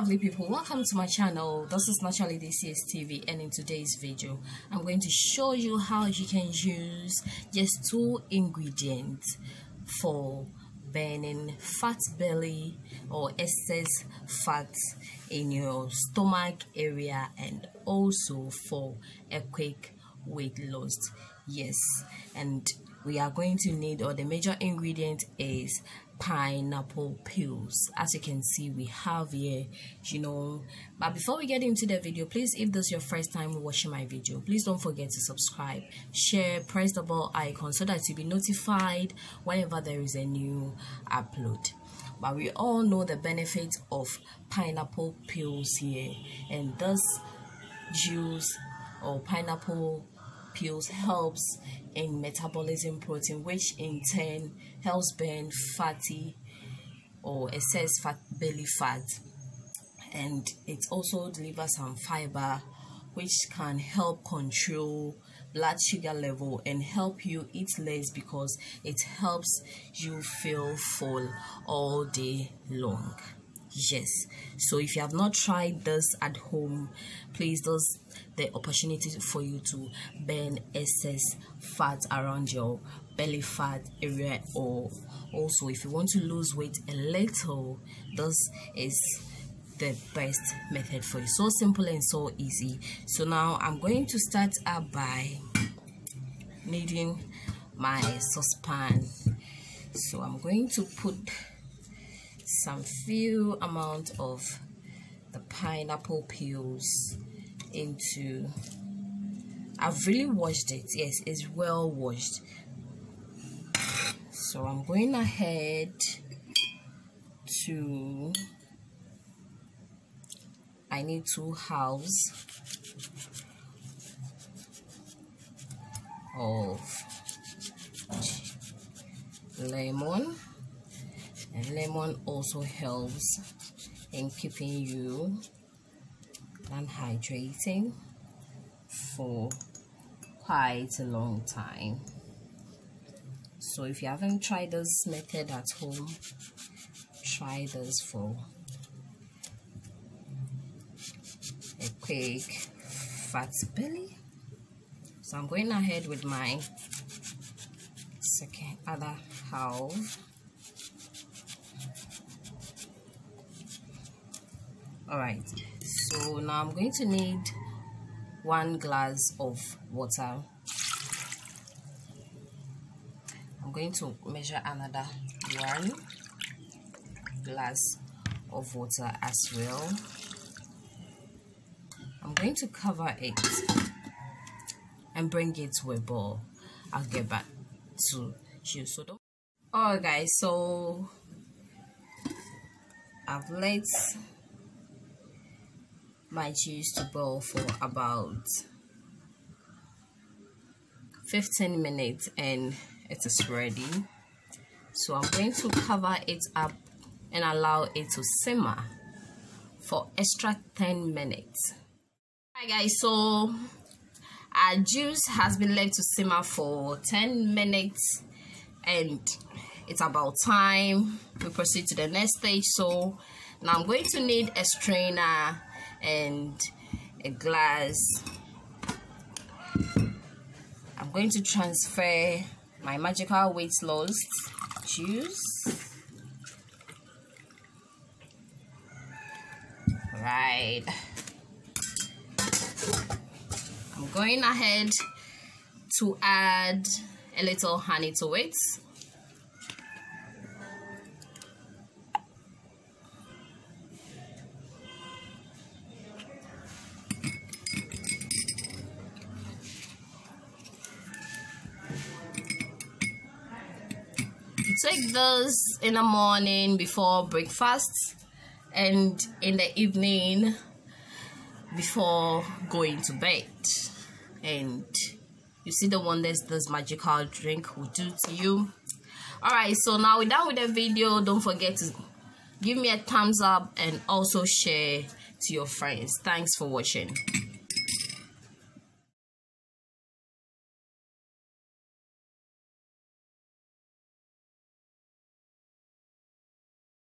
lovely people welcome to my channel. This is naturally dcs tv and in today's video i'm going to show you how you can use just two ingredients for burning fat belly or excess fat in your stomach area and also for a quick weight loss. Yes and we are going to need or the major ingredient is pineapple peels. As you can see we have here you know. But before we get into the video please if this is your first time watching my video please don't forget to subscribe share press the bell icon so that you'll be notified whenever there is a new upload. But we all know the benefits of pineapple peels here. And this juice or pineapple peels helps in metabolism protein which in turn helps burn fatty or excess fat belly fat. And it also delivers some fiber which can help control blood sugar level and help you eat less because it helps you feel full all day long yes. So if you have not tried this at home please this the opportunity for you to burn excess fat around your belly fat area or also if you want to lose weight a little this is the best method for you. So simple and so easy. So now i'm going to start up by kneading my saucepan. So i'm going to put some few amount of the pineapple peels into I've really washed it. Yes it's well washed. So I'm going ahead to I need two halves of lemon and lemon also helps in keeping you and hydrating for quite a long time. So if you haven't tried this method at home try this for a quick fat belly. So I'm going ahead with my second other half all right so now i'm going to need one glass of water. I'm going to measure another one glass of water as well. I'm going to cover it and bring it to a boil. I'll get back to you. So don't all right guys so i've let my cheese to boil for about 15 minutes and it is ready. So I'm going to cover it up and allow it to simmer for extra 10 minutes. Hi guys so our juice has been left to simmer for 10 minutes and it's about time we proceed to the next stage. So now I'm going to need a strainer and a glass. I'm going to transfer my magical weight loss juice. Right. I'm going ahead to add a little honey to it take those in the morning before breakfast and in the evening before going to bed. And you see the wonders this magical drink will do to you. All right so now we're done with the video. Don't forget to give me a thumbs up and also share to your friends. Thanks for watching